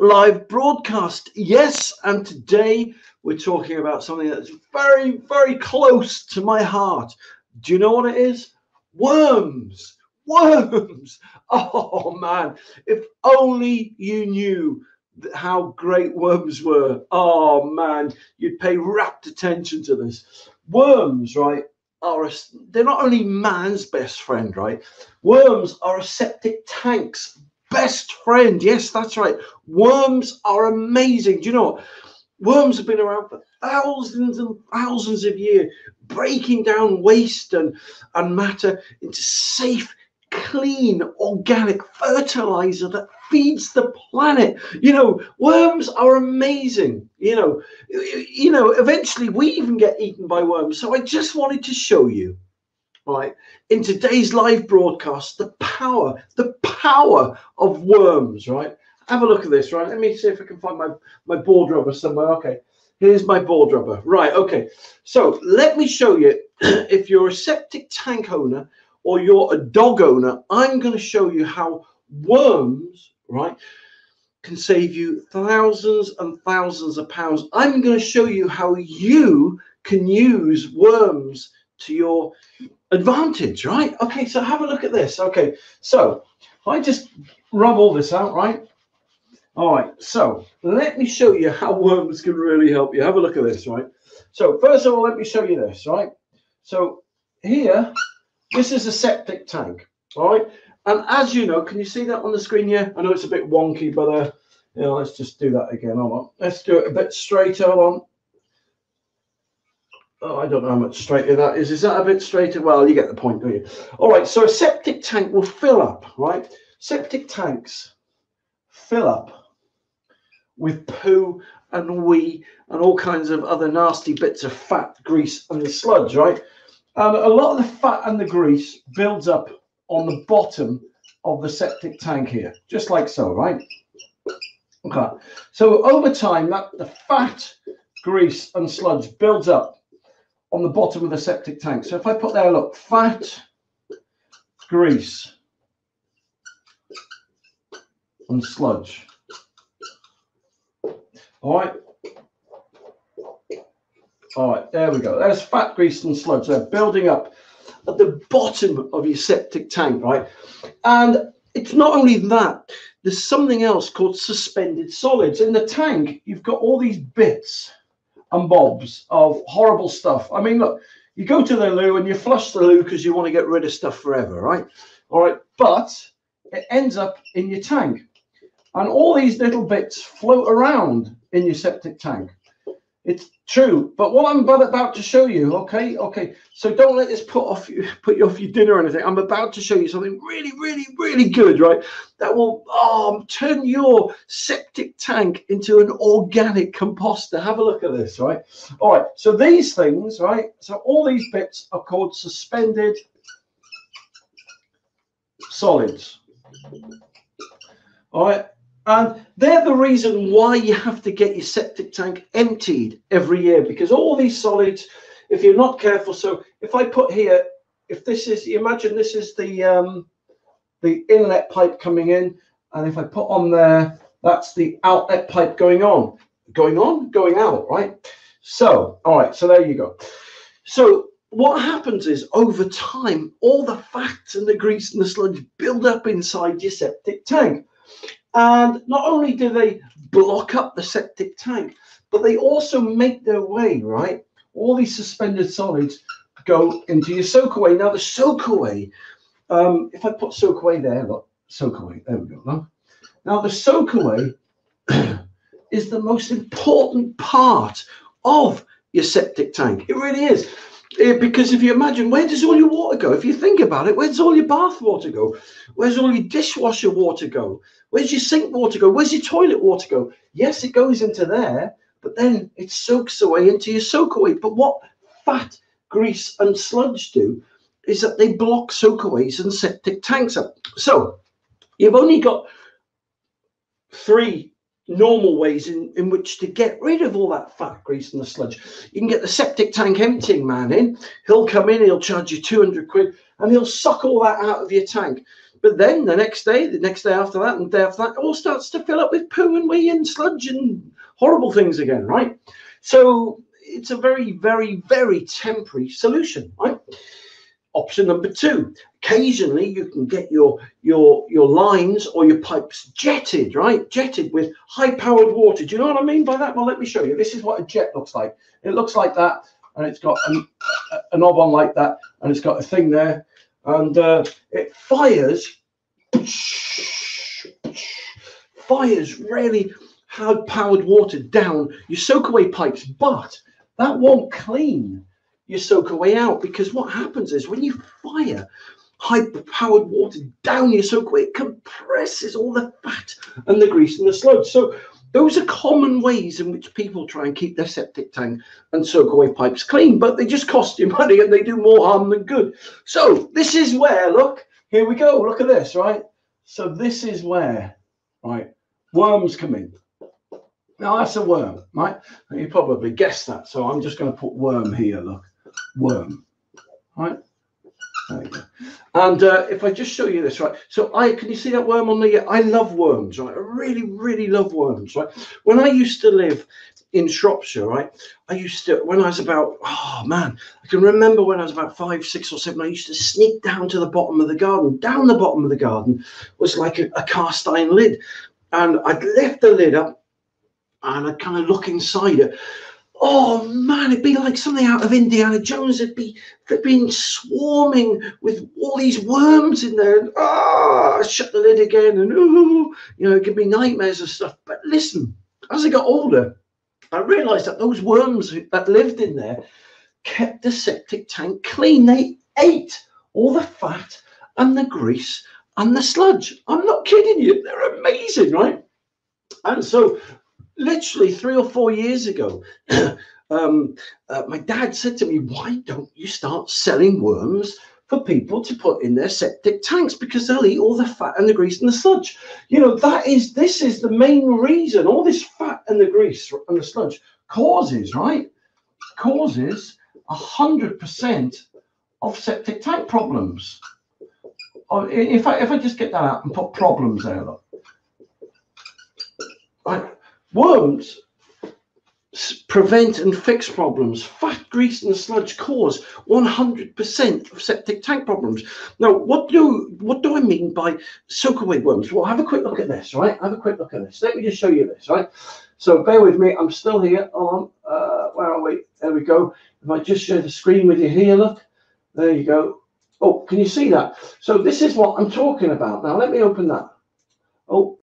live broadcast. Yes, and today we're talking about something that's very, very close to my heart. Do you know what it is? Worms. Worms. Oh man, if only you knew how great worms were. Oh man, you'd pay rapt attention to this. Worms, right? Are a, they're not only man's best friend, right? Worms are septic tank's best friend. Yes, that's right. Worms are amazing. Do you know what? Worms have been around for thousands and thousands of years, breaking down waste and, and matter into safe, clean, organic fertilizer that feeds the planet. You know, worms are amazing. You know, you know, eventually we even get eaten by worms. So I just wanted to show you right, in today's live broadcast, the power, the power of worms, right? Have a look at this, right? Let me see if I can find my, my board rubber somewhere. Okay, here's my board rubber. Right, okay. So let me show you, if you're a septic tank owner or you're a dog owner, I'm going to show you how worms, right, can save you thousands and thousands of pounds. I'm going to show you how you can use worms to your advantage, right? Okay, so have a look at this. Okay, so I just rub all this out, right? All right, so let me show you how worms can really help you. Have a look at this, right? So first of all, let me show you this, right? So here, this is a septic tank, all right? And as you know, can you see that on the screen here? I know it's a bit wonky, but uh, you know, let's just do that again. Hold on. Let's do it a bit straighter. Hold on. Oh, I don't know how much straighter that is. Is that a bit straighter? Well, you get the point, don't you? All right, so a septic tank will fill up, right? Septic tanks fill up with poo and wee and all kinds of other nasty bits of fat, grease, and sludge, right? And a lot of the fat and the grease builds up on the bottom of the septic tank here, just like so, right? Okay. So over time, that the fat, grease, and sludge builds up on the bottom of the septic tank. So if I put there, look, fat, grease, and sludge. All right. All right, there we go. There's fat, grease, and sludge. They're building up at the bottom of your septic tank, right? And it's not only that, there's something else called suspended solids. In the tank, you've got all these bits and bobs of horrible stuff. I mean, look, you go to the loo and you flush the loo because you want to get rid of stuff forever, right? All right, but it ends up in your tank. And all these little bits float around in your septic tank. It's true, but what I'm about to show you, okay, okay. So don't let this put off you, put you off your dinner or anything. I'm about to show you something really, really, really good, right? That will um, turn your septic tank into an organic composter. Have a look at this, right? All right. So these things, right? So all these bits are called suspended solids. All right. And they're the reason why you have to get your septic tank emptied every year because all these solids, if you're not careful, so if I put here, if this is, imagine this is the um, the inlet pipe coming in, and if I put on there, that's the outlet pipe going on, going on, going out, right? So, all right, so there you go. So what happens is over time, all the fats and the grease and the sludge build up inside your septic tank. And not only do they block up the septic tank, but they also make their way, right? All these suspended solids go into your soakaway. Now, the soakaway, um, if I put soakaway there, look, soakaway, there we go. Now, the soakaway is the most important part of your septic tank. It really is. Because if you imagine, where does all your water go? If you think about it, where does all your bath water go? Where's all your dishwasher water go? Where's your sink water go? Where's your toilet water go? Yes, it goes into there, but then it soaks away into your soakaway. But what fat, grease, and sludge do is that they block soakaways and septic tanks up. So you've only got three normal ways in, in which to get rid of all that fat, grease, and the sludge. You can get the septic tank emptying man in. He'll come in, he'll charge you 200 quid, and he'll suck all that out of your tank. But then the next day, the next day after that, and the day after that, all starts to fill up with poo and wee and sludge and horrible things again, right? So it's a very, very, very temporary solution, right? Option number two, occasionally you can get your your your lines or your pipes jetted, right? Jetted with high powered water. Do you know what I mean by that? Well, let me show you. This is what a jet looks like. It looks like that, and it's got a, a knob on like that, and it's got a thing there, and uh, it fires, fires really high powered water down your soak away pipes, but that won't clean your soak away out because what happens is when you fire high powered water down your soak away, it compresses all the fat and the grease and the sludge. So those are common ways in which people try and keep their septic tank and soak away pipes clean, but they just cost you money and they do more harm than good. So this is where, look, here we go. Look at this, right? So this is where, right, worms come in. Now that's a worm, right? You probably guessed that. So I'm just going to put worm here, look, worm, right? And uh, if I just show you this, right? So I can you see that worm on the? I love worms, right? I really, really love worms, right? When I used to live in Shropshire, right? I used to when I was about oh man, I can remember when I was about five, six, or seven. I used to sneak down to the bottom of the garden. Down the bottom of the garden was like a, a cast iron lid, and I'd lift the lid up, and I'd kind of look inside it oh man, it'd be like something out of Indiana Jones. It'd be they'd been swarming with all these worms in there. And, ah, shut the lid again, and ooh, you know, it give me nightmares and stuff. But listen, as I got older, I realised that those worms that lived in there kept the septic tank clean. They ate all the fat and the grease and the sludge. I'm not kidding you. They're amazing, right? And so literally three or four years ago, um, uh, my dad said to me, Why don't you start selling worms for people to put in their septic tanks? Because they'll eat all the fat and the grease and the sludge. You know, that is, this is the main reason all this fat and the grease and the sludge causes, right? Causes a 100% of septic tank problems. Oh, if I, if I just get that out and put problems there, look. Right Worms prevent and fix problems. Fat, grease, and sludge cause 100% of septic tank problems. Now, what do what do I mean by soak away worms? Well, have a quick look at this, right? Have a quick look at this. Let me just show you this, right? So bear with me. I'm still here. On uh, where are we? There we go. If I just share the screen with you here, look. There you go. Oh, can you see that? So this is what I'm talking about. Now let me open that. Oh,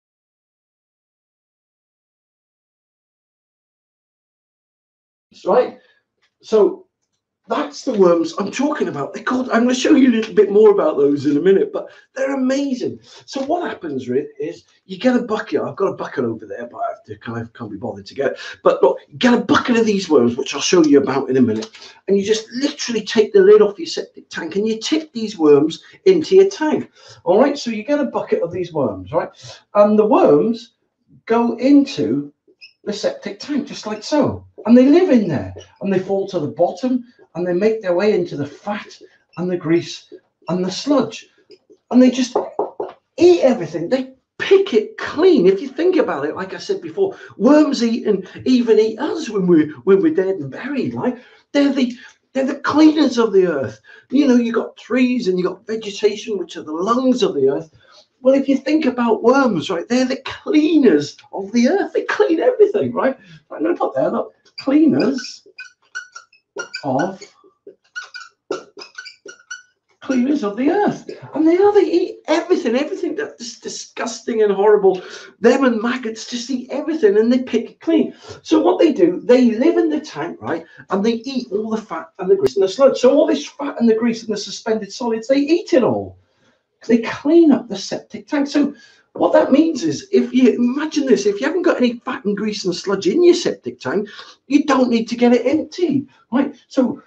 right? So that's the worms I'm talking about. They're called, I'm going to show you a little bit more about those in a minute, but they're amazing. So what happens, Rick, is you get a bucket. I've got a bucket over there, but I have to kind of can't be bothered to get it. But look, get a bucket of these worms, which I'll show you about in a minute, and you just literally take the lid off your septic tank and you tip these worms into your tank. All right, so you get a bucket of these worms, right? And the worms go into the septic tank, just like so. And they live in there and they fall to the bottom and they make their way into the fat and the grease and the sludge. And they just eat everything. They pick it clean. If you think about it, like I said before, worms eat and even eat us when we're when we're dead and buried. Like they're the they're the cleaners of the earth. You know, you got trees and you got vegetation, which are the lungs of the earth. Well, if you think about worms, right, they're the cleaners of the earth. They clean everything, right? I'm going to put there, look, cleaners of cleaners of the earth. And they are, they eat everything, everything that's disgusting and horrible. Them and maggots just eat everything and they pick it clean. So what they do, they live in the tank, right? And they eat all the fat and the grease and the sludge. So all this fat and the grease and the suspended solids, they eat it all they clean up the septic tank. So what that means is if you imagine this, if you haven't got any fat and grease and sludge in your septic tank, you don't need to get it empty, right? So,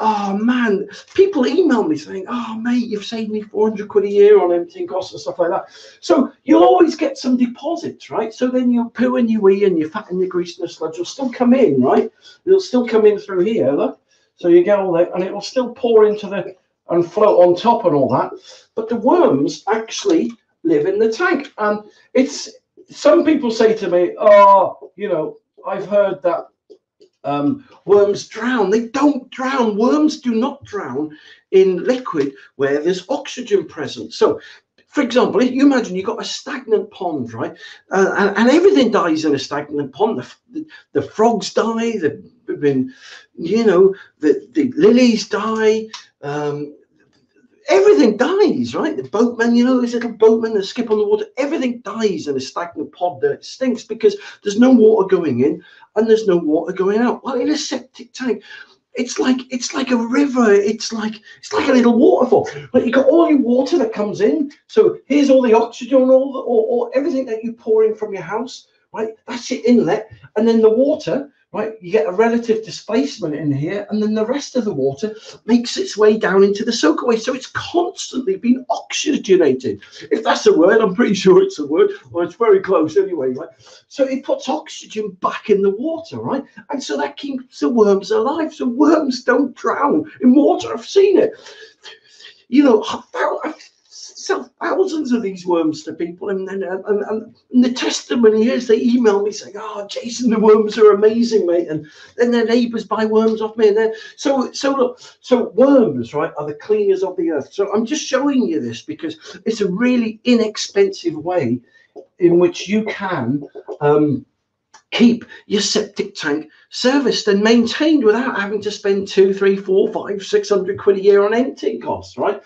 oh man, people email me saying, oh mate, you've saved me 400 quid a year on emptying costs and stuff like that. So you'll always get some deposits, right? So then your poo and your wee and your fat and your grease and the sludge will still come in, right? It'll still come in through here, look. So you get all that and it will still pour into the and float on top and all that. But the worms actually live in the tank. And it's some people say to me, oh, you know, I've heard that um, worms drown. They don't drown. Worms do not drown in liquid where there's oxygen present. So, for example, if you imagine you've got a stagnant pond, right? Uh, and, and, everything dies in a stagnant pond. The, the, the frogs die. The, you know, the, the lilies die. Um, everything dies, right? The boatman, you know, these little boatmen that skip on the water, everything dies in a stagnant pod that stinks because there's no water going in and there's no water going out. Well, in a septic tank, it's like it's like a river. It's like it's like a little waterfall. But you got all your water that comes in. So here's all the oxygen, all the, or, or everything that you pour in from your house, right? That's your inlet, and then the water right? You get a relative displacement in here, and then the rest of the water makes its way down into the soakaway. So it's constantly being oxygenated. If that's a word, I'm pretty sure it's a word, or it's very close anyway, right? So it puts oxygen back in the water, right? And so that keeps the worms alive. So worms don't drown in water. I've seen it. You know, I've, sell thousands of these worms to people, and then and, and, and, the testimony is they email me saying, "Oh, Jason, the worms are amazing, mate," and then their neighbours buy worms off me, and then so so look, so worms, right, are the cleaners of the earth. So I'm just showing you this because it's a really inexpensive way in which you can. Um, keep your septic tank serviced and maintained without having to spend two, three, four, five, six hundred quid a year on emptying costs, right?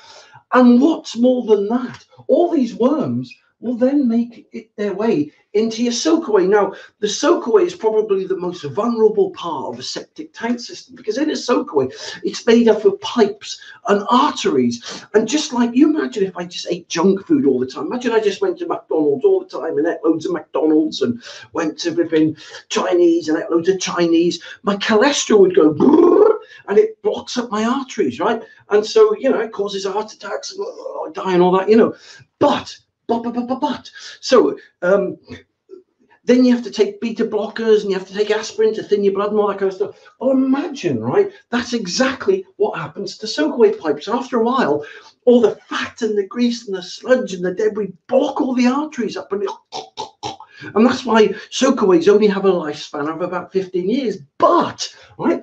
And what's more than that, all these worms will then make it their way into your soakaway. Now, the soakaway is probably the most vulnerable part of a septic tank system because in a soakaway, it's made up of pipes and arteries. And just like you imagine if I just ate junk food all the time, imagine I just went to McDonald's all the time and ate loads of McDonald's and went to flipping Chinese and ate loads of Chinese, my cholesterol would go and it blocks up my arteries, right? And so, you know, it causes heart attacks, die and all that, you know. But, but, but, but, but. So, um, then you have to take beta blockers and you have to take aspirin to thin your blood and all that kind of stuff. Imagine, right? That's exactly what happens to soakaway pipes. After a while, all the fat and the grease and the sludge and the debris block all the arteries up and and that's why soakaways only have a lifespan of about 15 years. But, right,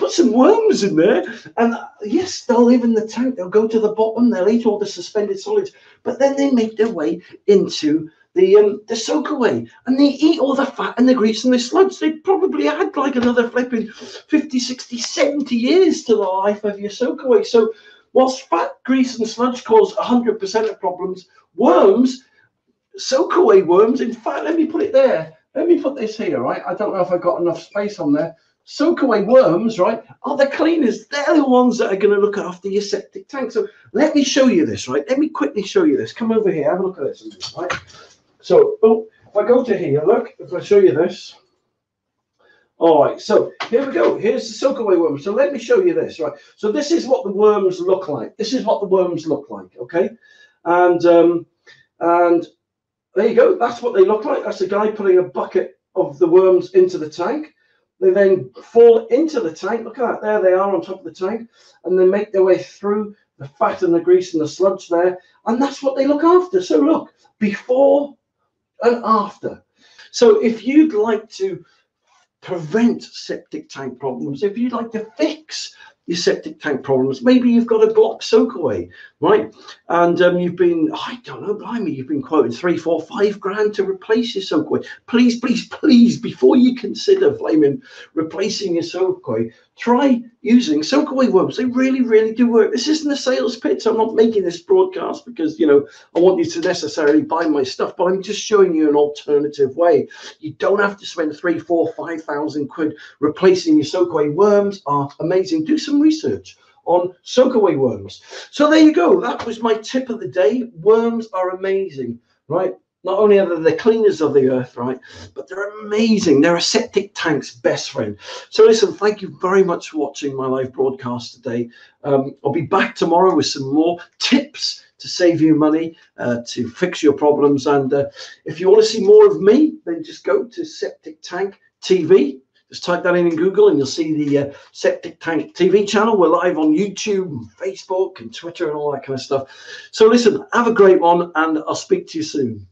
put some worms in there, and uh, yes, they'll live in the tank. They'll go to the bottom. They'll eat all the suspended solids, but then they make their way into the um, the soakaway, and they eat all the fat and the grease and the sludge. They probably add like another flipping 50, 60, 70 years to the life of your soakaway. So, whilst fat, grease, and sludge cause 100% of problems, worms, soakaway worms. In fact, let me put it there. Let me put this here, right? I don't know if I've got enough space on there soak away worms, right, are the cleaners. They're the ones that are going to look after your septic tank. So let me show you this, right? Let me quickly show you this. Come over here, have a look at this, right? So, oh, if I go to here, look, if I show you this. All right, so here we go. Here's the soak away worms. So let me show you this, right? So this is what the worms look like. This is what the worms look like, okay? And um, and there you go. That's what they look like. That's a guy putting a bucket of the worms into the tank. They then fall into the tank. Look at that. There they are on top of the tank. And they make their way through the fat and the grease and the sludge there. And that's what they look after. So look, before and after. So if you'd like to prevent septic tank problems, if you'd like to fix your septic tank problems. Maybe you've got a block soakaway, right? And um, you've been, I don't know, blimey, you've been quoted three, four, five grand to replace your soakaway. Please, please, please, before you consider flaming replacing your soakaway, try using soakaway worms. They really, really do work. This isn't a sales pitch. I'm not making this broadcast because, you know, I want you to necessarily buy my stuff, but I'm just showing you an alternative way. You don't have to spend three, four, five thousand quid replacing your soakaway. Worms are amazing. Do some research on soakaway worms. So there you go. That was my tip of the day. Worms are amazing, right? Not only are they the cleaners of the earth, right, but they're amazing. They're a septic tank's best friend. So, listen, thank you very much for watching my live broadcast today. Um, I'll be back tomorrow with some more tips to save you money, uh, to fix your problems. And uh, if you want to see more of me, then just go to Septic Tank TV Just type that in in Google and you'll see the uh, Septic Tank TV channel. We're live on YouTube and Facebook and Twitter and all that kind of stuff. So listen, have a great one and I'll speak to you soon.